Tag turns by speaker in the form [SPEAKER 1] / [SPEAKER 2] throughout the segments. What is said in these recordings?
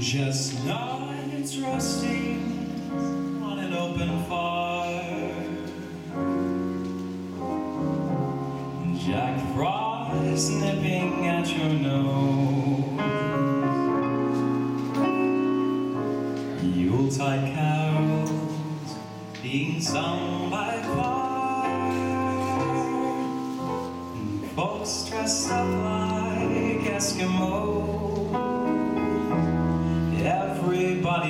[SPEAKER 1] Chestnuts roasting on an open fire. Jack Frost nipping at your nose. Yuletide carols being sung by choir. Folks dressed up like Eskimos.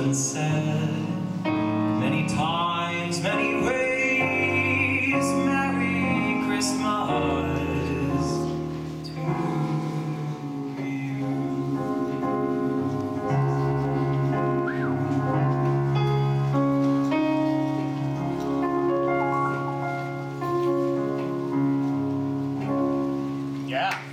[SPEAKER 1] often said many times, many ways. Merry Christmas to you. Yeah.